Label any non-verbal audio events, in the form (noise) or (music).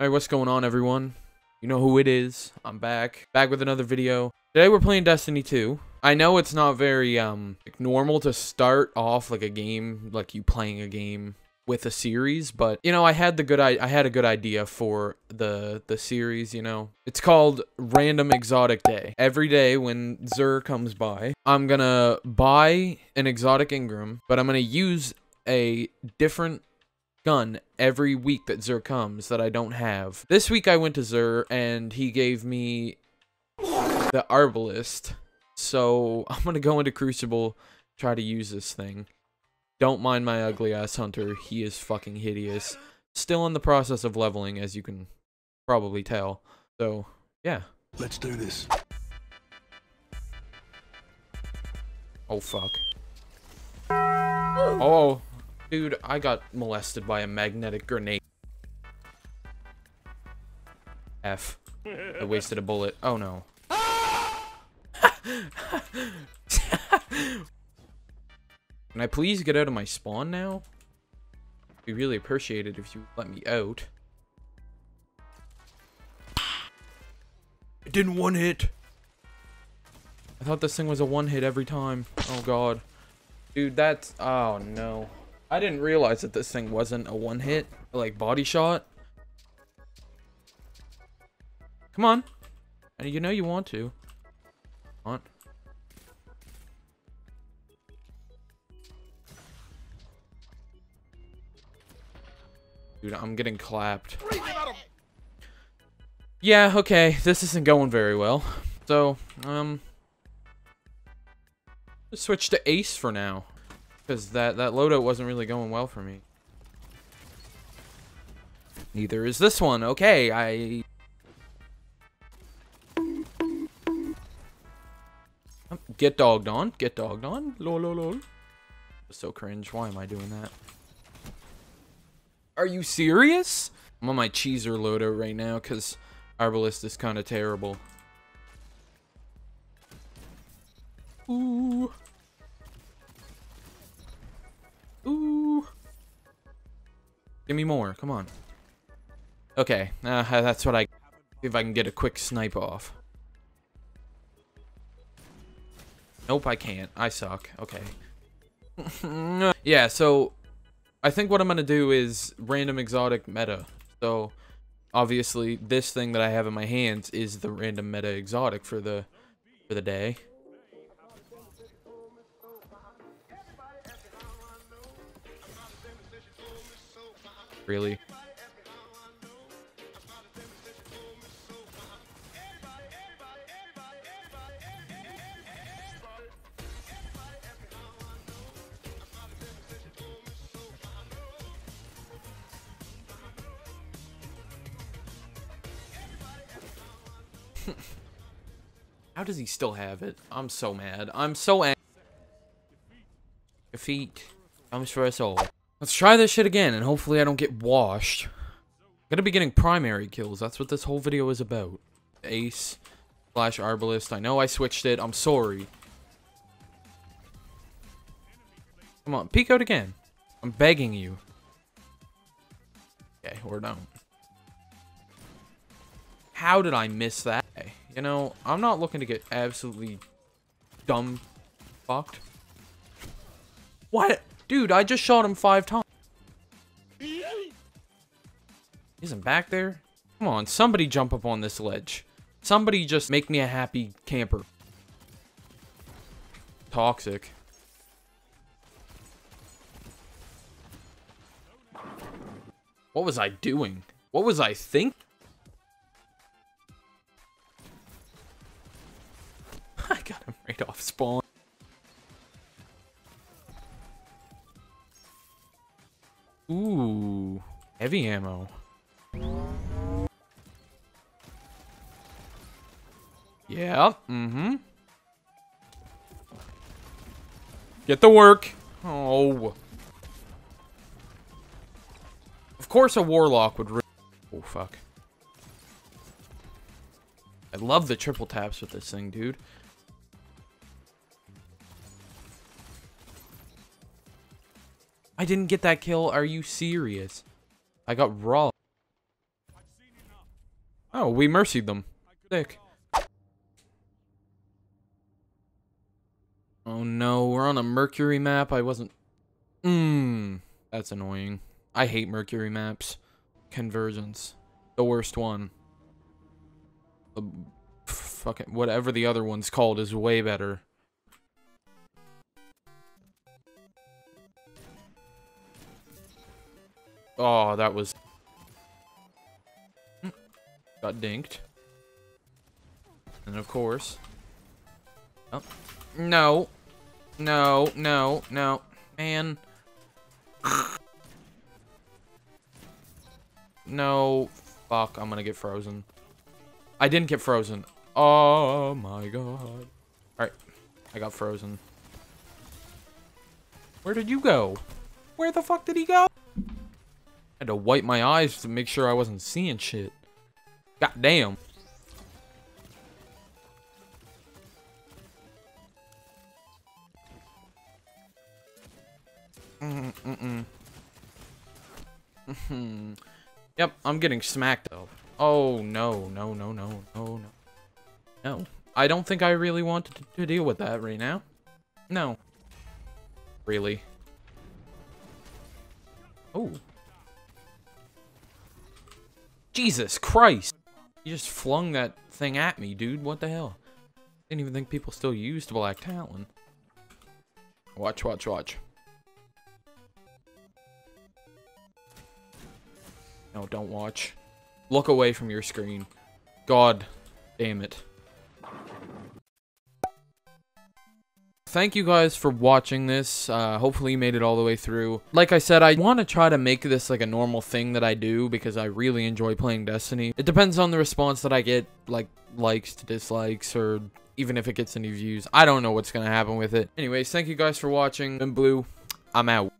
Alright, what's going on everyone? You know who it is. I'm back. Back with another video. Today we're playing Destiny 2. I know it's not very um like, normal to start off like a game, like you playing a game with a series, but you know, I had the good I, I had a good idea for the the series, you know. It's called Random Exotic Day. Every day when Xur comes by, I'm going to buy an exotic engram, but I'm going to use a different gun every week that Xur comes that I don't have. This week I went to Xur and he gave me the Arbalest. So (laughs) I'm gonna go into Crucible, try to use this thing. Don't mind my ugly ass hunter. He is fucking hideous. Still in the process of leveling, as you can probably tell. So, yeah. Let's do this. Oh, fuck. Oh, dude, I got molested by a magnetic grenade. F. I wasted a bullet. Oh, no. (laughs) Can I please get out of my spawn now? Be really appreciate it if you let me out. It didn't one hit. I thought this thing was a one hit every time. Oh god. Dude, that's... Oh no. I didn't realize that this thing wasn't a one hit. Like, body shot. Come on. And you know you want to. On. Dude, I'm getting clapped. Yeah, okay, this isn't going very well. So, um... Let's switch to Ace for now. Because that, that loadout wasn't really going well for me. Neither is this one. Okay, I... Get dogged on. Get dogged on. Lol, lol, lol. So cringe. Why am I doing that? Are you serious? I'm on my cheeser loadout right now because Arbalest is kind of terrible. Ooh. Give me more. Come on. Okay. Uh, that's what I... If I can get a quick snipe off. Nope, I can't. I suck. Okay. (laughs) yeah, so... I think what I'm going to do is random exotic meta. So, obviously, this thing that I have in my hands is the random meta exotic for the for the day. Really? (laughs) How does he still have it? I'm so mad. I'm so angry. Defeat comes for us all. Let's try this shit again, and hopefully I don't get washed. I'm gonna be getting primary kills. That's what this whole video is about. Ace slash Arbalest. I know I switched it. I'm sorry. Come on, peek out again. I'm begging you. Okay, or don't. How did I miss that? You know, I'm not looking to get absolutely dumb fucked. What? Dude, I just shot him five times. Isn't back there? Come on, somebody jump up on this ledge. Somebody just make me a happy camper. Toxic. What was I doing? What was I think? (laughs) I got him right off spawn. Heavy ammo. Yeah, mm-hmm. Get the work. Oh. Of course a warlock would... Oh, fuck. I love the triple taps with this thing, dude. I didn't get that kill. Are you serious? I got raw. Oh, we mercied them. Sick. Oh no, we're on a Mercury map. I wasn't... Mmm. That's annoying. I hate Mercury maps. Convergence. The worst one. The fucking whatever the other one's called is way better. Oh, that was... Got dinked. And of course... Oh. No. No, no, no. Man. No. Fuck, I'm gonna get frozen. I didn't get frozen. Oh my god. Alright. I got frozen. Where did you go? Where the fuck did he go? Had to wipe my eyes to make sure I wasn't seeing shit. God damn. Mm -mm -mm. yep, I'm getting smacked though. Oh no, no, no, no, no, no. No. I don't think I really want to, to deal with that right now. No. Really. Oh. Jesus Christ! You just flung that thing at me, dude. What the hell? Didn't even think people still used Black Talon. Watch, watch, watch. No, don't watch. Look away from your screen. God damn it. Thank you guys for watching this. Uh, hopefully you made it all the way through. Like I said, I want to try to make this like a normal thing that I do because I really enjoy playing Destiny. It depends on the response that I get, like likes to dislikes or even if it gets any views. I don't know what's going to happen with it. Anyways, thank you guys for watching. And Blue, I'm out.